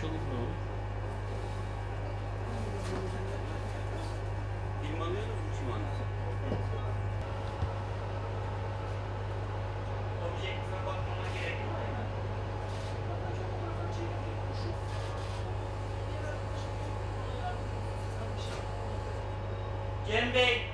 konuşalım ne olur. Film alıyoruz mu şu an? Objektife bakmama gerek ya. Cem Bey.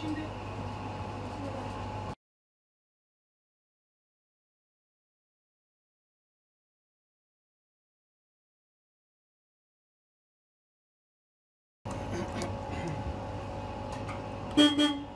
Şimdi Hı hı.